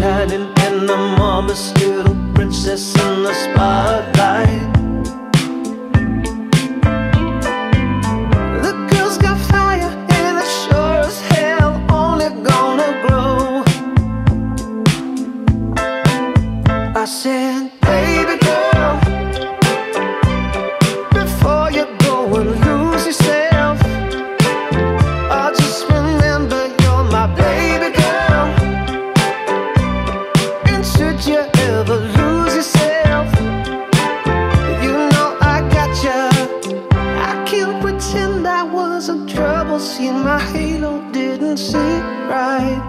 Shining in the mama's little princess in the spotlight. The girl's got fire and sure as hell only gonna grow I said, baby seen my halo didn't sit right.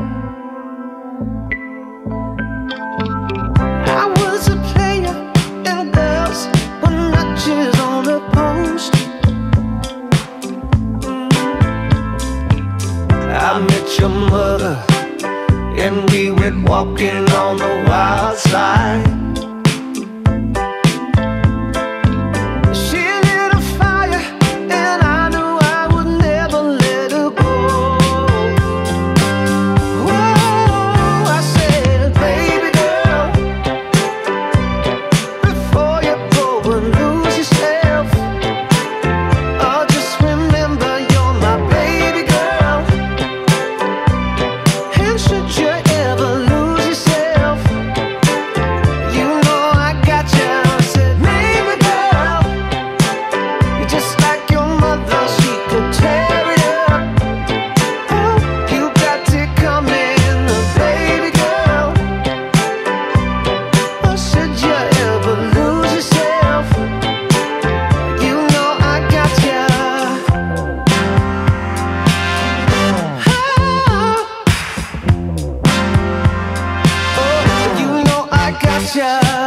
I was a player, and on the post. I met your mother, and we went walking on the wild side. じ。